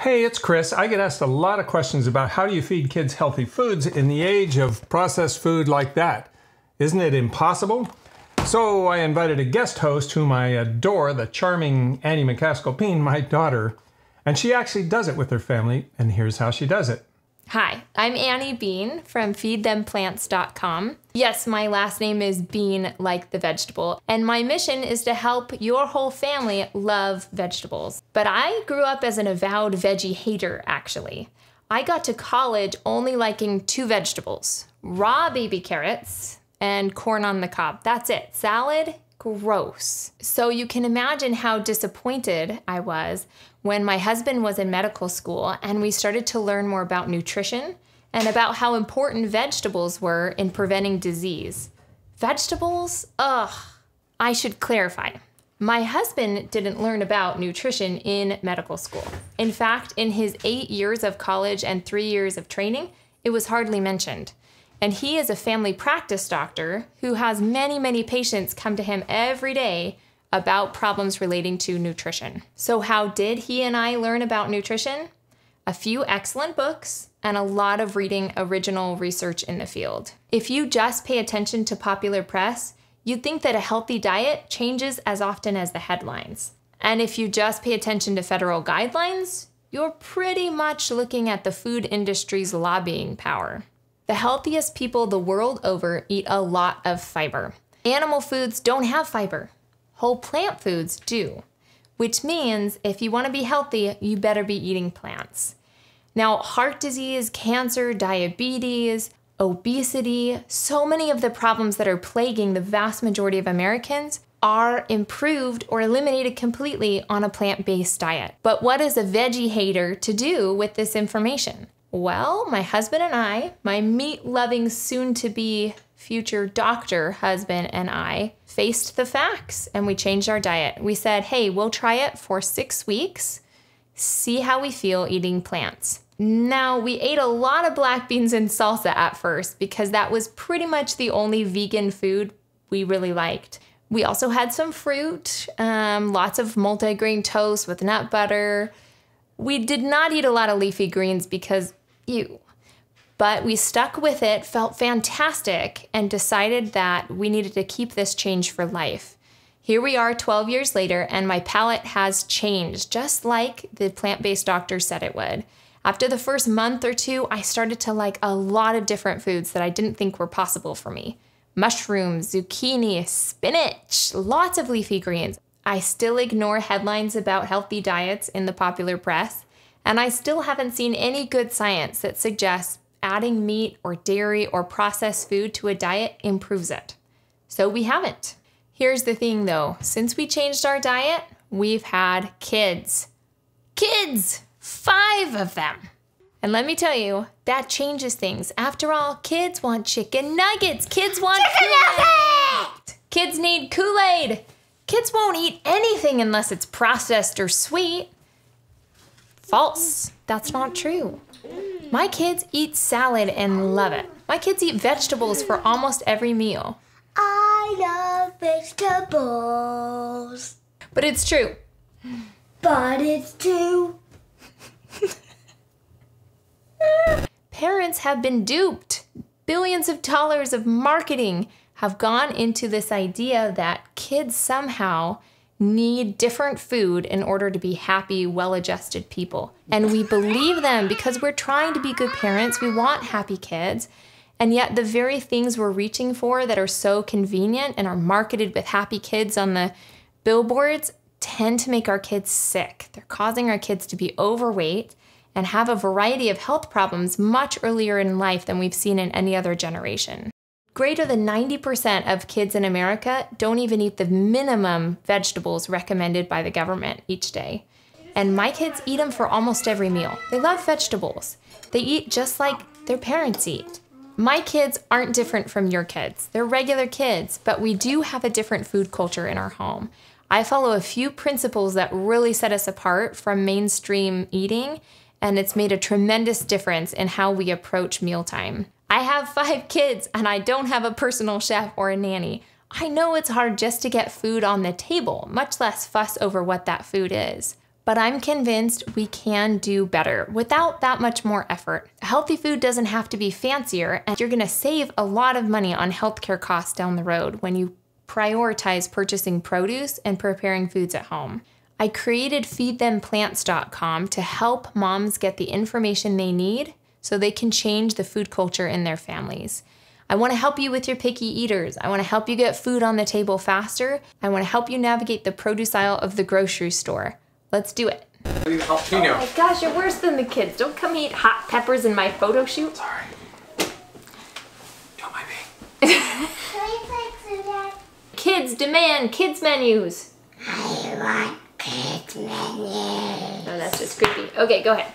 Hey, it's Chris. I get asked a lot of questions about how do you feed kids healthy foods in the age of processed food like that. Isn't it impossible? So I invited a guest host whom I adore, the charming Annie MacAskill-Bean, my daughter, and she actually does it with her family, and here's how she does it. Hi, I'm Annie Bean from feedthemplants.com. Yes, my last name is Bean, like the vegetable, and my mission is to help your whole family love vegetables. But I grew up as an avowed veggie hater, actually. I got to college only liking two vegetables raw baby carrots and corn on the cob. That's it. Salad, gross. So you can imagine how disappointed I was when my husband was in medical school and we started to learn more about nutrition and about how important vegetables were in preventing disease. Vegetables? Ugh. I should clarify. My husband didn't learn about nutrition in medical school. In fact, in his eight years of college and three years of training, it was hardly mentioned. And he is a family practice doctor who has many, many patients come to him every day about problems relating to nutrition. So, how did he and I learn about nutrition? A few excellent books and a lot of reading original research in the field. If you just pay attention to popular press, you'd think that a healthy diet changes as often as the headlines. And if you just pay attention to federal guidelines, you're pretty much looking at the food industry's lobbying power. The healthiest people the world over eat a lot of fiber. Animal foods don't have fiber, Whole plant foods do, which means if you want to be healthy, you better be eating plants. Now, heart disease, cancer, diabetes, obesity, so many of the problems that are plaguing the vast majority of Americans are improved or eliminated completely on a plant based diet. But what is a veggie hater to do with this information? Well, my husband and I, my meat loving, soon to be future doctor husband and I faced the facts and we changed our diet. We said, hey, we'll try it for six weeks, see how we feel eating plants. Now, we ate a lot of black beans and salsa at first because that was pretty much the only vegan food we really liked. We also had some fruit, um, lots of multigrain toast with nut butter. We did not eat a lot of leafy greens because, ew, but we stuck with it, felt fantastic, and decided that we needed to keep this change for life. Here we are 12 years later, and my palate has changed, just like the plant based doctor said it would. After the first month or two, I started to like a lot of different foods that I didn't think were possible for me mushrooms, zucchini, spinach, lots of leafy greens. I still ignore headlines about healthy diets in the popular press, and I still haven't seen any good science that suggests adding meat or dairy or processed food to a diet improves it. So we haven't. Here's the thing though since we changed our diet, we've had kids. Kids! Five of them! And let me tell you, that changes things. After all, kids want chicken nuggets. Kids want chicken nuggets. Kids need Kool-Aid. Kids won't eat anything unless it's processed or sweet. False. That's not true. My kids eat salad and love it. My kids eat vegetables for almost every meal. I love vegetables. But it's true. But it's true. Parents have been duped. Billions of dollars of marketing have gone into this idea that kids somehow need different food in order to be happy, well adjusted people. And we believe them because we're trying to be good parents. We want happy kids. And yet, the very things we're reaching for that are so convenient and are marketed with happy kids on the billboards tend to make our kids sick. They're causing our kids to be overweight and have a variety of health problems much earlier in life than we've seen in any other generation. Greater than 90% of kids in America don't even eat the minimum vegetables recommended by the government each day. And my kids eat them for almost every meal. They love vegetables. They eat just like their parents eat. My kids aren't different from your kids. They're regular kids, but we do have a different food culture in our home. I follow a few principles that really set us apart from mainstream eating, and it's made a tremendous difference in how we approach mealtime. I have five kids and I don't have a personal chef or a nanny. I know it's hard just to get food on the table, much less fuss over what that food is. but I'm convinced we can do better without that much more effort. Healthy food doesn't have to be fancier, and you're gonna save a lot of money on healthcare costs down the road when you prioritize purchasing produce and preparing foods at home. I created feedthemplants.com to help moms get the information they need so they can change the food culture in their families. I want to help you with your picky eaters. I want to help you get food on the table faster. I want to help you navigate the produce aisle of the grocery store. Let's do it. Jalapeno. Oh my gosh, you're worse than the kids. Don't come eat hot peppers in my photo shoot. Sorry. Don't mind me. Can I fix that? Kids demand kids menus. I want kids menu. Oh, that's just creepy. Okay, go ahead.